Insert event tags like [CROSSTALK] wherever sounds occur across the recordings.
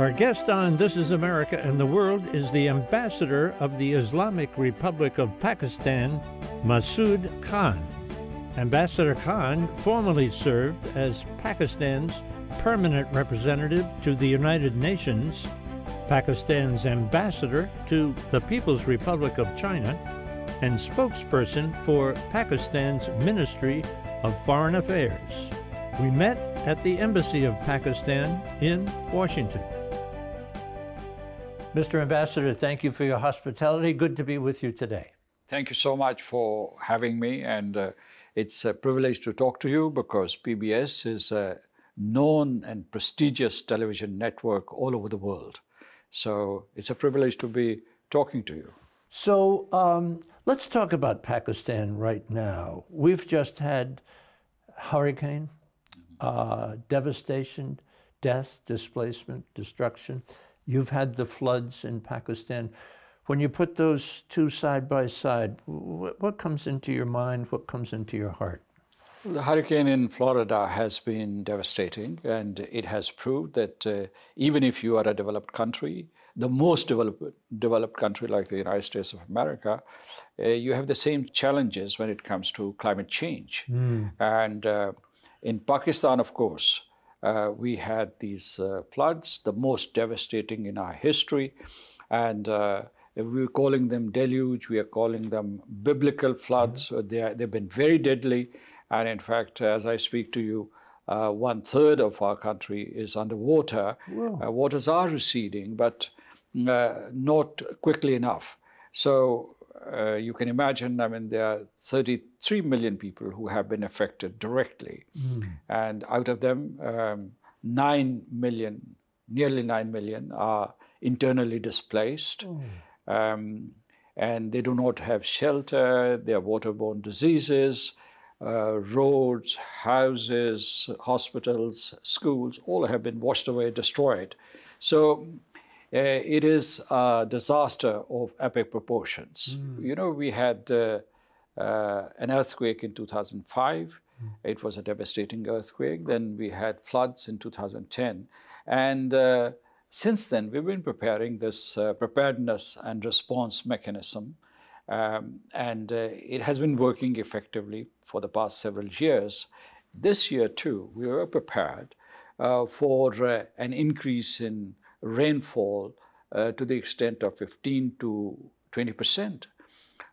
Our guest on This is America and the World is the ambassador of the Islamic Republic of Pakistan, Masood Khan. Ambassador Khan formerly served as Pakistan's permanent representative to the United Nations, Pakistan's ambassador to the People's Republic of China, and spokesperson for Pakistan's Ministry of Foreign Affairs. We met at the Embassy of Pakistan in Washington. Mr. Ambassador, thank you for your hospitality. Good to be with you today. Thank you so much for having me, and uh, it's a privilege to talk to you because PBS is a known and prestigious television network all over the world. So it's a privilege to be talking to you. So um, let's talk about Pakistan right now. We've just had hurricane, uh, devastation, death, displacement, destruction. You've had the floods in Pakistan. When you put those two side by side, what comes into your mind? What comes into your heart? The hurricane in Florida has been devastating, and it has proved that uh, even if you are a developed country, the most developed, developed country like the United States of America, uh, you have the same challenges when it comes to climate change. Mm. And uh, in Pakistan, of course, uh, we had these uh, floods, the most devastating in our history. And uh, we're calling them deluge, we are calling them biblical floods. Mm-hmm. They are, they've been very deadly. And in fact, as I speak to you, uh, one third of our country is underwater. Uh, waters are receding, but uh, not quickly enough. So uh, you can imagine, I mean, there are 33 million people who have been affected directly. Mm. And out of them, um, 9 million, nearly 9 million, are internally displaced. Oh. Um, and they do not have shelter, they are waterborne diseases, uh, roads, houses, hospitals, schools, all have been washed away, destroyed. So it is a disaster of epic proportions. Mm. You know, we had uh, uh, an earthquake in 2005. Mm. It was a devastating earthquake. Then we had floods in 2010. And uh, since then, we've been preparing this uh, preparedness and response mechanism. Um, and uh, it has been working effectively for the past several years. This year, too, we were prepared for an increase in rainfall uh, to the extent of 15 to 20 percent.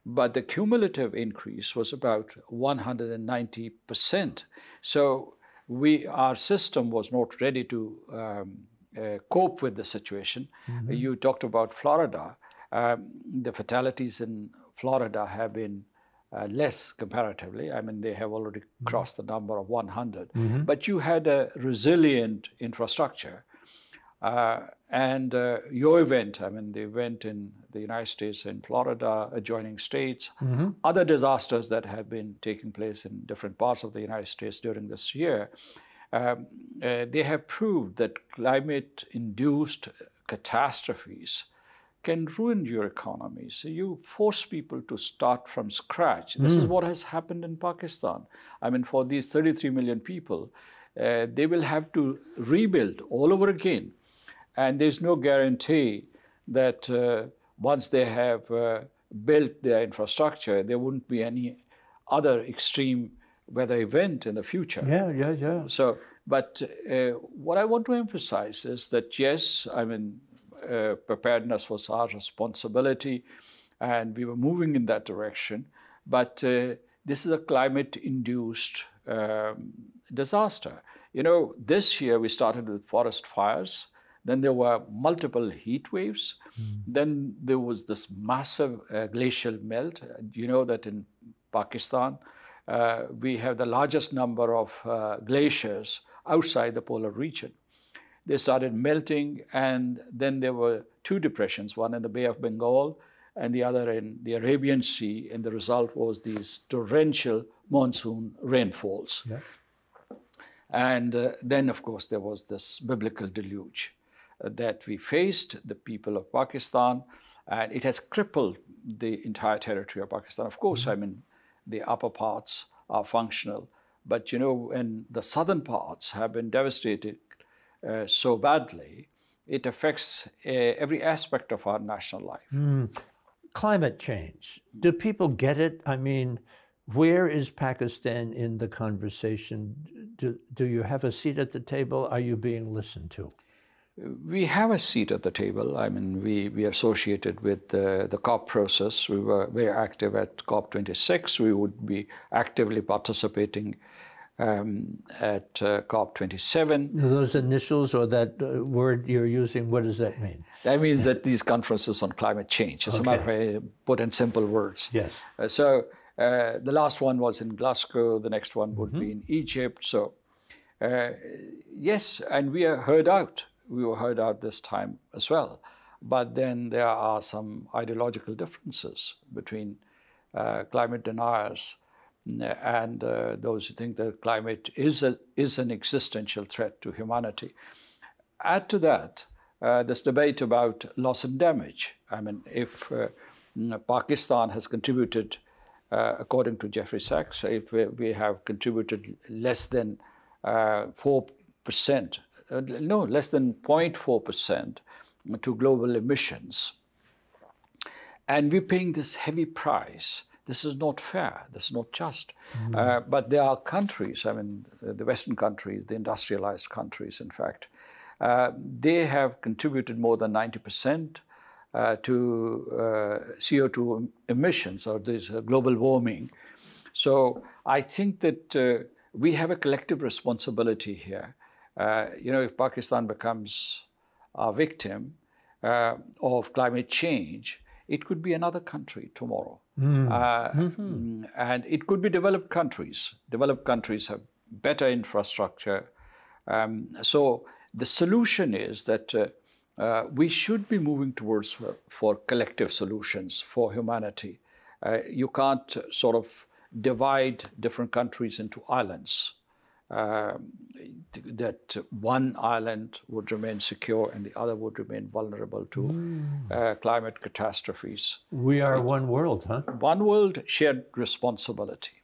But the cumulative increase was about 190 percent. So we, our system was not ready to um, uh, cope with the situation. Mm-hmm. You talked about Florida. Um, the fatalities in Florida have been uh, less comparatively. I mean, they have already mm-hmm. crossed the number of 100. Mm-hmm. But you had a resilient infrastructure. Uh, and uh, your event, I mean, the event in the United States and Florida, adjoining states, mm-hmm. other disasters that have been taking place in different parts of the United States during this year, um, uh, they have proved that climate induced catastrophes can ruin your economy. So you force people to start from scratch. This mm. is what has happened in Pakistan. I mean, for these 33 million people, uh, they will have to rebuild all over again and there's no guarantee that uh, once they have uh, built their infrastructure, there wouldn't be any other extreme weather event in the future. Yeah, yeah, yeah. So, but uh, what I want to emphasize is that yes, I mean, uh, preparedness was our responsibility, and we were moving in that direction. But uh, this is a climate-induced um, disaster. You know, this year we started with forest fires. Then there were multiple heat waves. Mm. Then there was this massive uh, glacial melt. You know that in Pakistan, uh, we have the largest number of uh, glaciers outside the polar region. They started melting, and then there were two depressions, one in the Bay of Bengal and the other in the Arabian Sea, and the result was these torrential monsoon rainfalls. Yeah. And uh, then, of course, there was this biblical deluge that we faced, the people of Pakistan, and it has crippled the entire territory of Pakistan. Of course, mm-hmm. I mean, the upper parts are functional, but you know, when the southern parts have been devastated uh, so badly, it affects uh, every aspect of our national life. Mm. Climate change. Do people get it? I mean, where is Pakistan in the conversation? Do, do you have a seat at the table? Are you being listened to? We have a seat at the table. I mean, we, we associated with the, the COP process. We were very active at COP26. We would be actively participating um, at uh, COP27. Those initials or that uh, word you're using, what does that mean? That means that these conferences on climate change, as okay. a matter of fact, put in simple words. Yes. Uh, so uh, the last one was in Glasgow, the next one would mm-hmm. be in Egypt. So, uh, yes, and we are heard out. We were heard out this time as well. But then there are some ideological differences between uh, climate deniers and uh, those who think that climate is, a, is an existential threat to humanity. Add to that uh, this debate about loss and damage. I mean, if uh, Pakistan has contributed, uh, according to Jeffrey Sachs, if we, we have contributed less than 4%, uh, no, less than 0.4% to global emissions, and we're paying this heavy price this is not fair. This is not just. Mm. Uh, but there are countries, I mean, the Western countries, the industrialized countries, in fact, uh, they have contributed more than 90% uh, to uh, CO2 emissions or this uh, global warming. So I think that uh, we have a collective responsibility here. You know, if Pakistan becomes a victim of climate change, it could be another country tomorrow. Mm. Uh, mm-hmm. And it could be developed countries. Developed countries have better infrastructure. Um, so the solution is that uh, uh, we should be moving towards for, uh, for collective solutions for humanity. Uh, you can't sort of divide different countries into islands. Um, that one island would remain secure and the other would remain vulnerable to mm. uh, climate catastrophes. We are one world, huh? One world, shared responsibility.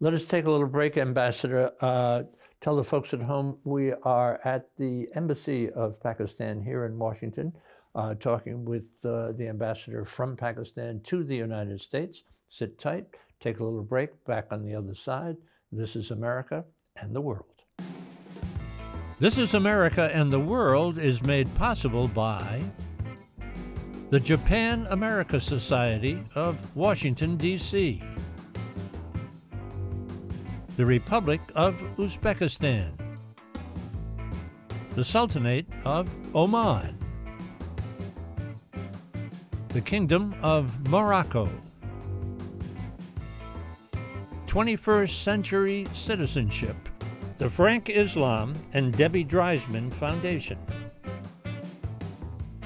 Let us take a little break, Ambassador. Uh, tell the folks at home we are at the Embassy of Pakistan here in Washington, uh, talking with uh, the ambassador from Pakistan to the United States. Sit tight, take a little break, back on the other side. This is America and the World. This is America and the World is made possible by the Japan America Society of Washington, D.C., the Republic of Uzbekistan, the Sultanate of Oman, the Kingdom of Morocco. 21st Century Citizenship, the Frank Islam and Debbie Driesman Foundation,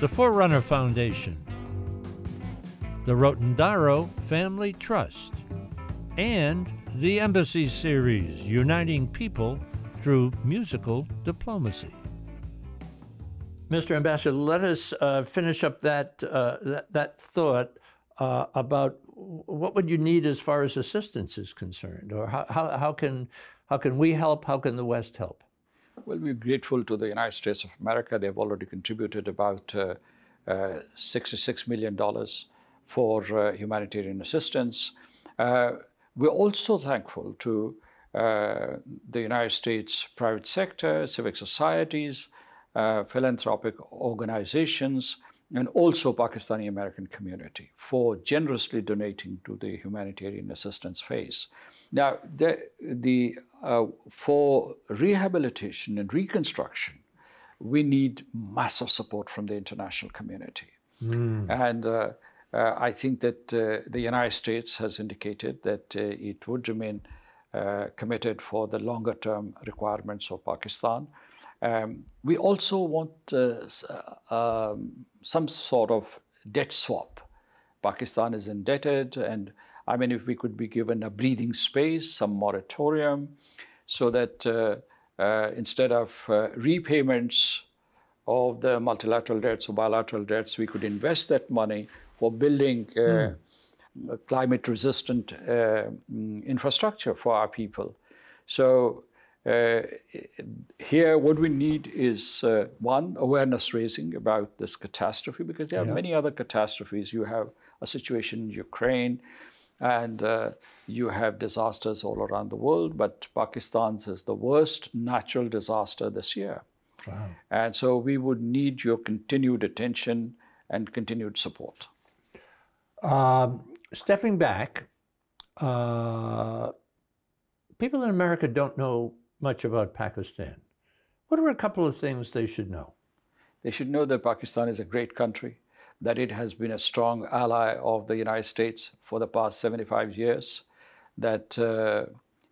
the Forerunner Foundation, the Rotondaro Family Trust, and the Embassy Series, uniting people through musical diplomacy. Mr. Ambassador, let us uh, finish up that, uh, that, that, thought uh, about what would you need as far as assistance is concerned, or how, how, how, can, how can we help? How can the West help? Well, we're grateful to the United States of America. They've already contributed about uh, uh, $66 million for uh, humanitarian assistance. Uh, we're also thankful to uh, the United States private sector, civic societies, uh, philanthropic organizations, and also Pakistani American community for generously donating to the humanitarian assistance phase. Now, the, the uh, for rehabilitation and reconstruction, we need massive support from the international community. Mm. And uh, uh, I think that uh, the United States has indicated that uh, it would remain uh, committed for the longer term requirements of Pakistan. Um, we also want uh, uh, um, some sort of debt swap. Pakistan is indebted, and I mean, if we could be given a breathing space, some moratorium, so that uh, uh instead of uh, repayments of the multilateral debts or bilateral debts, we could invest that money for building mm. climate resistant mm, infrastructure for our people. So uh, here, what we need is uh, one awareness raising about this catastrophe because there are yeah. many other catastrophes. You have a situation in Ukraine, and uh, you have disasters all around the world, but Pakistan's is the worst natural disaster this year. Wow. And so we would need your continued attention and continued support. Um, stepping back, uh, people in America don't know much about Pakistan. What are a couple of things they should know? They should know that Pakistan is a great country, that it has been a strong ally of the United States for the past 75 years, that uh,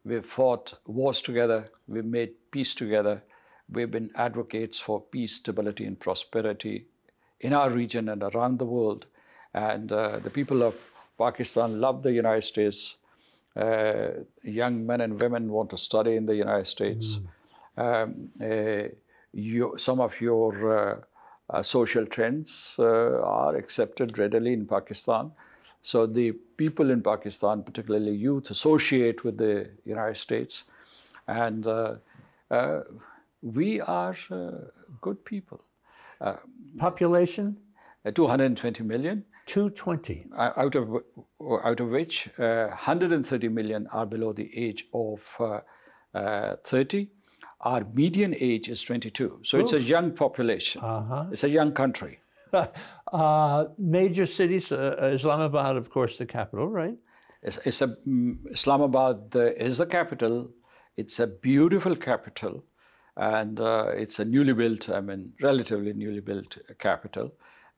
we've fought wars together, we've made peace together, we've been advocates for peace, stability, and prosperity in our region and around the world. And uh, the people of Pakistan love the United States uh, young men and women want to study in the United States. Mm. Um, uh, you, some of your uh, social trends are accepted readily in Pakistan. So the people in Pakistan, particularly youth, associate with the United States. And uh, uh, we are uh, good people. Population? 220 million. 220. Uh, out of, out of which uh, 130 million are below the age of uh, uh 30. Our median age is 22. So Ooh. it's a young population. -huh. It's a young country. [LAUGHS] Uh, major cities, uh, Islamabad, of course, the capital, right? It's, it's a, um, Islamabad is the capital. It's a beautiful capital. And it's a newly built, I mean, relatively newly built capital.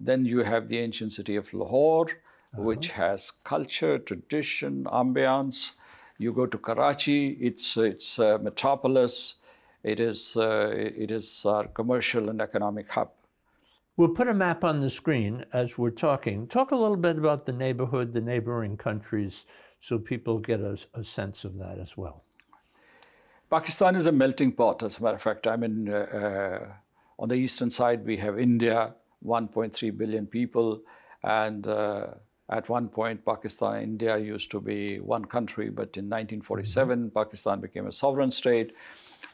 Then you have the ancient city of Lahore, uh-huh. which has culture, tradition, ambiance. You go to Karachi, it's, it's a metropolis. It is, uh, it is our commercial and economic hub. We'll put a map on the screen as we're talking. Talk a little bit about the neighborhood, the neighboring countries, so people get a, a sense of that as well. Pakistan is a melting pot, as a matter of fact. I mean, uh, uh, on the eastern side, we have India, 1.3 billion people. And uh, at one point, Pakistan and India used to be one country, but in 1947, mm -hmm. Pakistan became a sovereign state.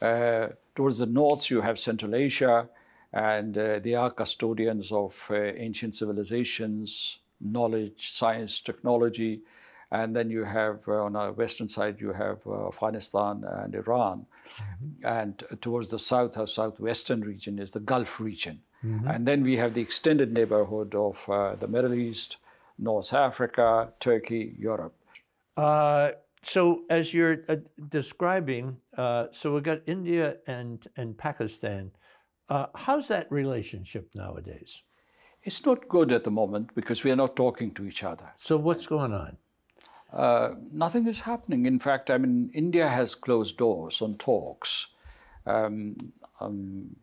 Uh, towards the north, you have Central Asia, and uh, they are custodians of uh, ancient civilizations, knowledge, science, technology. And then you have, uh, on our western side, you have uh, Afghanistan and Iran. Mm -hmm. And towards the south, our southwestern region is the Gulf region. Mm -hmm. And then we have the extended neighborhood of uh, the Middle East, North Africa, Turkey, Europe. Uh, so as you're uh, describing, uh, so we've got India and, and Pakistan. Uh, how's that relationship nowadays? It's not good at the moment because we are not talking to each other. So what's going on? Uh, nothing is happening. In fact, I mean, India has closed doors on talks. Um, um,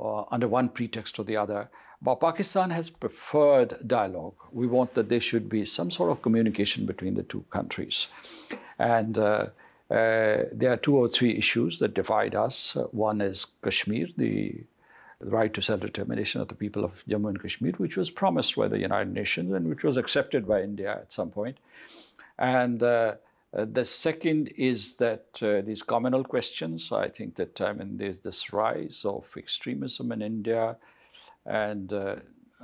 uh, under one pretext or the other. But Pakistan has preferred dialogue. We want that there should be some sort of communication between the two countries. And uh, uh, there are two or three issues that divide us. One is Kashmir, the right to self-determination of the people of Jammu and Kashmir, which was promised by the United Nations and which was accepted by India at some point. And uh, uh, the second is that uh, these communal questions, I think that I mean there's this rise of extremism in India, and uh,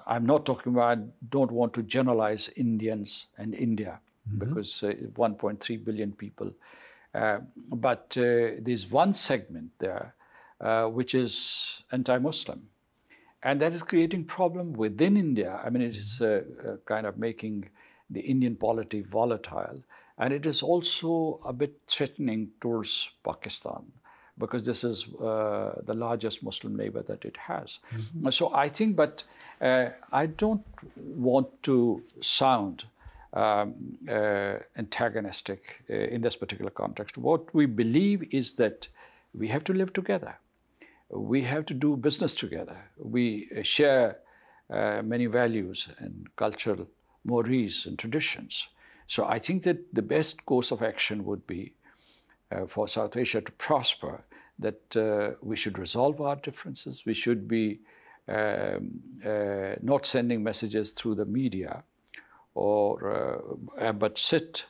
I'm not talking about, I don't want to generalize Indians and India mm-hmm. because uh, 1.3 billion people. Uh, but uh, there's one segment there which is anti-Muslim. And that is creating problem within India. I mean, it is kind of making the Indian polity volatile. And it is also a bit threatening towards Pakistan because this is uh, the largest Muslim neighbor that it has. Mm-hmm. So I think, but uh, I don't want to sound um, uh, antagonistic uh, in this particular context. What we believe is that we have to live together. We have to do business together. We uh, share uh, many values and cultural mores and traditions. So I think that the best course of action would be uh, for South Asia to prosper, that uh, we should resolve our differences. We should be um, uh, not sending messages through the media, or uh, uh, but sit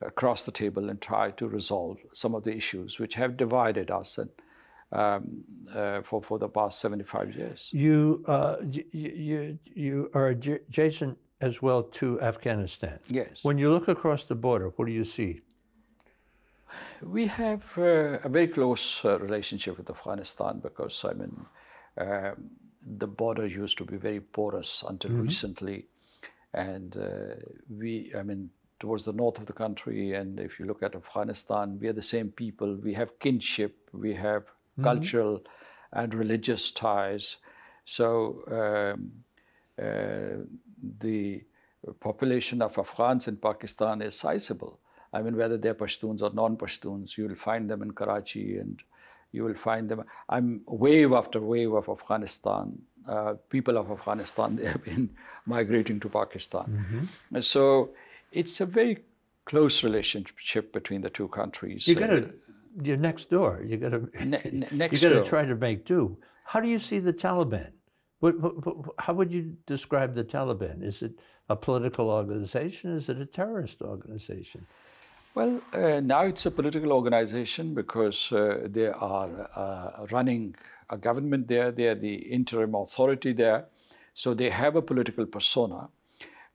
across the table and try to resolve some of the issues which have divided us and, um, uh, for, for the past 75 years. You, uh, you, you, are adjacent as well to Afghanistan. Yes. When you look across the border, what do you see? We have uh, a very close uh, relationship with Afghanistan because, I mean, um, the border used to be very porous until mm-hmm. recently. And uh, we, I mean, towards the north of the country, and if you look at Afghanistan, we are the same people. We have kinship, we have mm-hmm. cultural and religious ties. So um, uh, the population of Afghans in Pakistan is sizable. I mean, whether they're Pashtuns or non-Pashtuns, you will find them in Karachi and you will find them. I'm wave after wave of Afghanistan. Uh, people of Afghanistan, [LAUGHS] they have been migrating to Pakistan. Mm-hmm. So it's a very close relationship between the two countries. You got to, you're next door. You got to, ne- [LAUGHS] next you got to try to make do. How do you see the Taliban? What, what, how would you describe the Taliban? Is it a political organization? Is it a terrorist organization? Well, uh, now it's a political organization because uh, they are uh, running a government there. They are the interim authority there. So they have a political persona.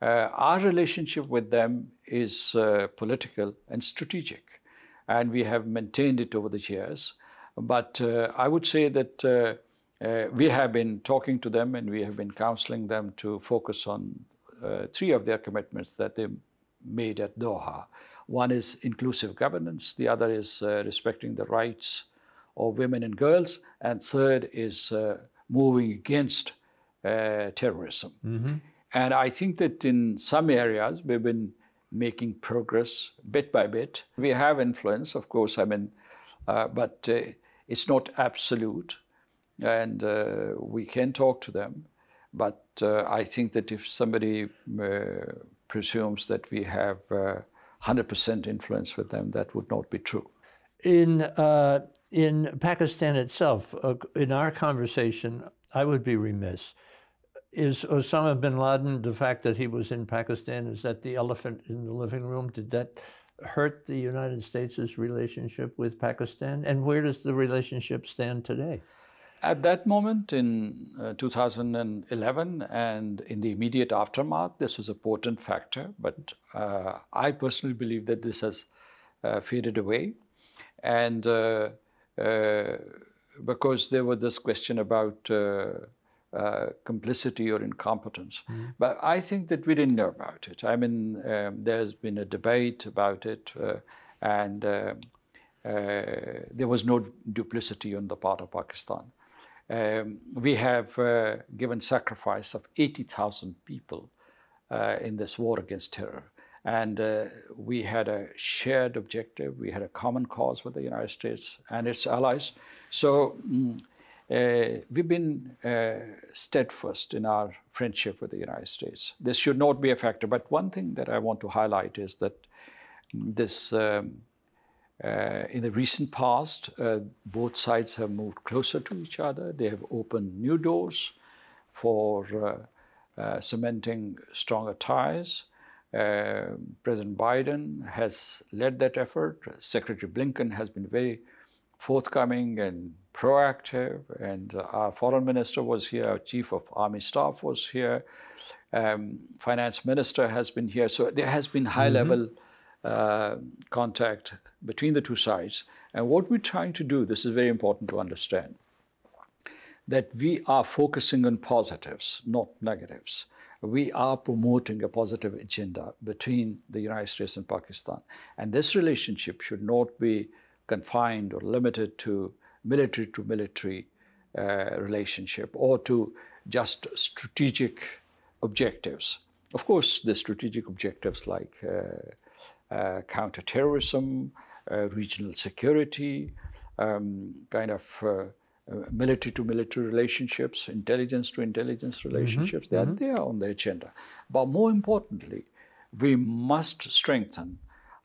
Uh, our relationship with them is uh, political and strategic, and we have maintained it over the years. But uh, I would say that we have been talking to them and we have been counseling them to focus on three of their commitments that they made at Doha. One is inclusive governance, the other is uh, respecting the rights of women and girls, and third is uh, moving against uh, terrorism. Mm-hmm. And I think that in some areas we've been making progress bit by bit. We have influence, of course, I mean, uh, but uh, it's not absolute, and uh, we can talk to them. But I think that if somebody presumes that we have 100% influence with them, that would not be true. In, uh, in Pakistan itself, uh, in our conversation, I would be remiss. Is Osama bin Laden, the fact that he was in Pakistan, is that the elephant in the living room? Did that hurt the United States' relationship with Pakistan? And where does the relationship stand today? At that moment in uh, 2011 and in the immediate aftermath, this was a potent factor, but uh, I personally believe that this has uh, faded away. And uh, uh, because there was this question about uh, complicity or incompetence. Mm. But I think that we didn't know about it. I mean, um, there's been a debate about it, and there was no duplicity on the part of Pakistan. Um, we have uh, given sacrifice of 80,000 people uh, in this war against terror. And uh, we had a shared objective. We had a common cause with the United States and its allies. So mm, uh, we've been uh, steadfast in our friendship with the United States. This should not be a factor. But one thing that I want to highlight is that this um, uh, in the recent past, uh, both sides have moved closer to each other. They have opened new doors for uh, cementing stronger ties. Uh, President Biden has led that effort. Secretary Blinken has been very forthcoming and proactive, and uh, our foreign minister was here, our chief of army staff was here, um, finance minister has been here. So there has been high mm-hmm. level uh, contact between the two sides. And what we're trying to do, this is very important to understand, that we are focusing on positives, not negatives. We are promoting a positive agenda between the United States and Pakistan. And this relationship should not be confined or limited to military to military uh, relationship or to just strategic objectives. Of course, the strategic objectives like uh, counterterrorism, uh, regional security, um, kind of uh, military to military relationships, intelligence to intelligence mm-hmm. relationships. Mm-hmm. They are mm-hmm. there on the agenda. But more importantly, we must strengthen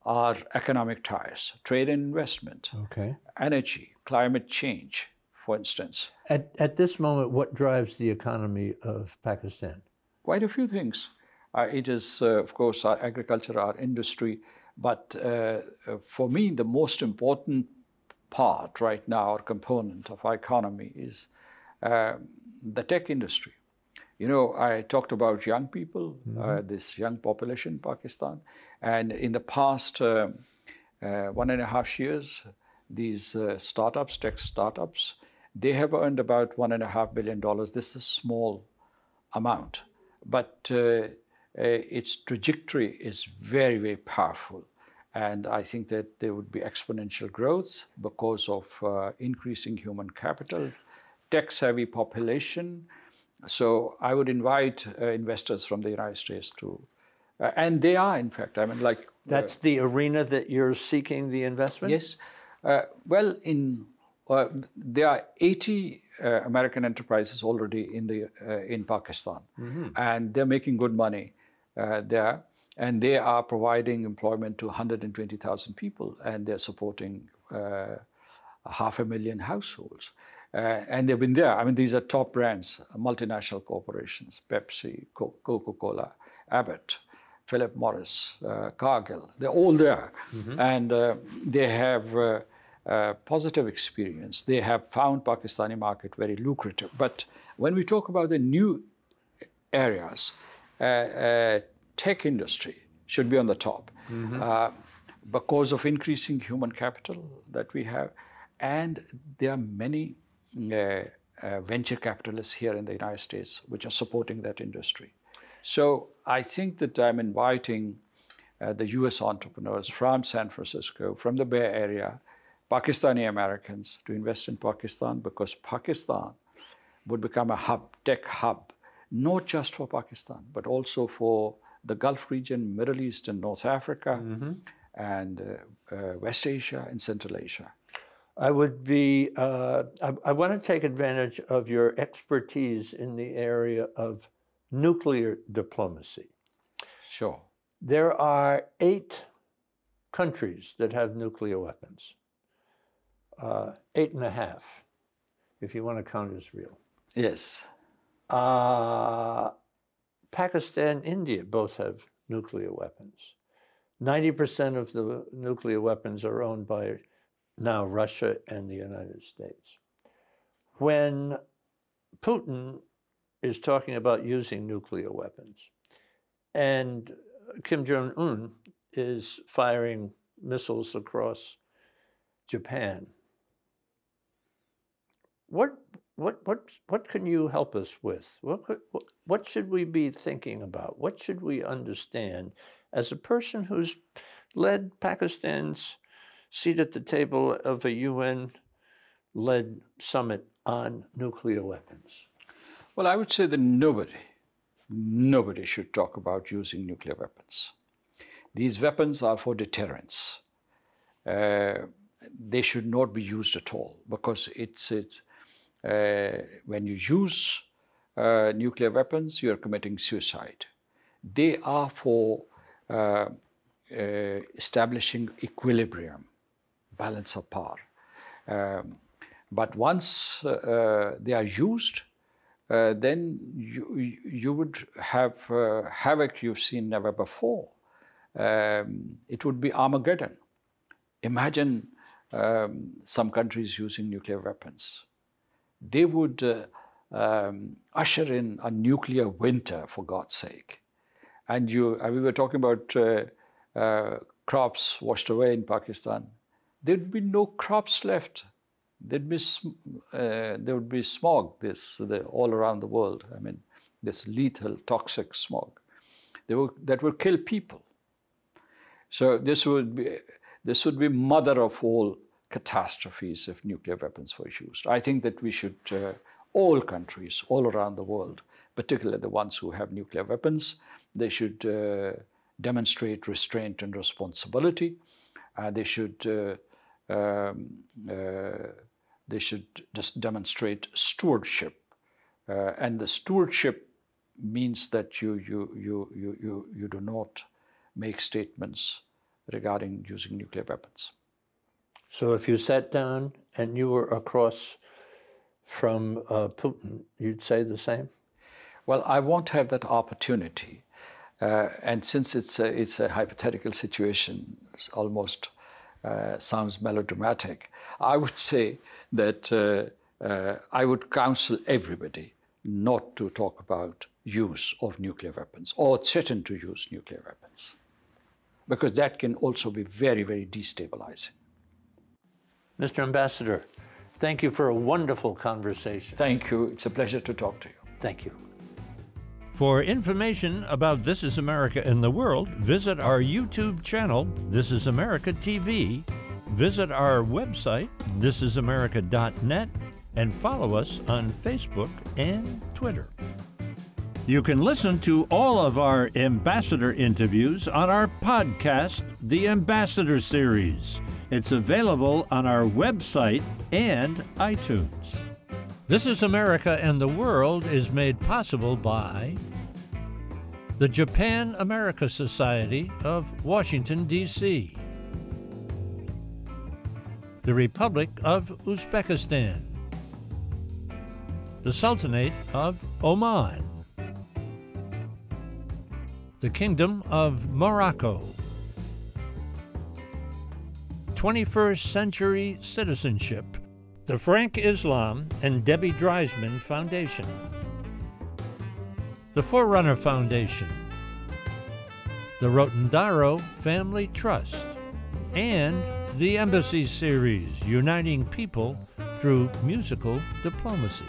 our economic ties, trade and investment, okay. energy, climate change, for instance. At, at this moment, what drives the economy of Pakistan? Quite a few things. Uh, it is, uh, of course, our agriculture, our industry, But uh, for me, the most important part right now, or component of our economy, is uh, the tech industry. You know, I talked about young people, mm-hmm. uh, this young population in Pakistan, and in the past uh, uh, one and a half years, these uh, startups, tech startups, they have earned about one and a half billion dollars. This is a small amount, but its trajectory is very, very powerful. And I think that there would be exponential growth because of uh, increasing human capital, tech-savvy population. So I would invite uh, investors from the United States to, uh, and they are, in fact. I mean, like uh, that's the arena that you're seeking the investment. Yes. Uh, well, in uh, there are 80 American enterprises already in the in Pakistan, mm-hmm. and they're making good money there and they are providing employment to 120,000 people, and they're supporting uh, half a million households. Uh, and they've been there. I mean, these are top brands, multinational corporations, Pepsi, Coca-Cola, Abbott, Philip Morris, uh, Cargill. They're all there. Mm-hmm. And uh, they have uh, uh, positive experience. They have found Pakistani market very lucrative. But when we talk about the new areas, uh, tech industry should be on the top mm-hmm. uh, because of increasing human capital that we have. And there are many uh, uh, venture capitalists here in the United States which are supporting that industry. So I think that I'm inviting uh, the US entrepreneurs from San Francisco, from the Bay Area, Pakistani Americans to invest in Pakistan because Pakistan would become a hub, tech hub, not just for Pakistan, but also for the Gulf region, Middle East and North Africa, mm-hmm. and uh, uh, West Asia and Central Asia. I would be, uh, I, I want to take advantage of your expertise in the area of nuclear diplomacy. Sure. There are eight countries that have nuclear weapons, uh, eight and a half, if you want to count Israel. Yes. Uh, Pakistan, India both have nuclear weapons. 90% of the nuclear weapons are owned by now Russia and the United States. When Putin is talking about using nuclear weapons, and Kim Jong un is firing missiles across Japan. What what, what, what can you help us with? What, what, what should we be thinking about? What should we understand as a person who's led Pakistan's seat at the table of a UN led summit on nuclear weapons? Well, I would say that nobody, nobody should talk about using nuclear weapons. These weapons are for deterrence. Uh, they should not be used at all because it's, it's when you use uh, nuclear weapons, you are committing suicide. They are for uh, establishing equilibrium, balance of power. Um, but once they are used, uh, then you, you would have uh, havoc you've seen never before. Um, it would be Armageddon. Imagine um, some countries using nuclear weapons they would uh, um, usher in a nuclear winter, for God's sake. And you, we were talking about uh, uh, crops washed away in Pakistan. There'd be no crops left. There'd be uh, there would be smog this the, all around the world. I mean, this lethal, toxic smog. They will, that will kill people. So this would be this would be mother of all catastrophes if nuclear weapons were used. I think that we should, uh, all countries all around the world, particularly the ones who have nuclear weapons, they should uh, demonstrate restraint and responsibility. Uh, they should uh, um, uh, they should demonstrate stewardship, uh, and the stewardship means that you you you you you you do not make statements regarding using nuclear weapons. So if you sat down and you were across from uh, Putin, you'd say the same? Well, I won't have that opportunity. Uh, and since it's a, it's a hypothetical situation, it's almost uh, sounds melodramatic, I would [LAUGHS] say that uh, uh, I would counsel everybody not to talk about use of nuclear weapons or threaten to use nuclear weapons, because that can also be very, very destabilizing. Mr. Ambassador, thank you for a wonderful conversation. Thank you. It's a pleasure to talk to you. Thank you. For information about This Is America in the World, visit our YouTube channel, This Is America TV, visit our website, thisisamerica.net, and follow us on Facebook and Twitter. You can listen to all of our ambassador interviews on our podcast, The Ambassador Series. It's available on our website and iTunes. This is America and the World is made possible by the Japan America Society of Washington, D.C., the Republic of Uzbekistan, the Sultanate of Oman, the Kingdom of Morocco, 21st Century Citizenship, the Frank Islam and Debbie Driesman Foundation, the Forerunner Foundation, the Rotondaro Family Trust, and the Embassy Series, uniting people through musical diplomacy.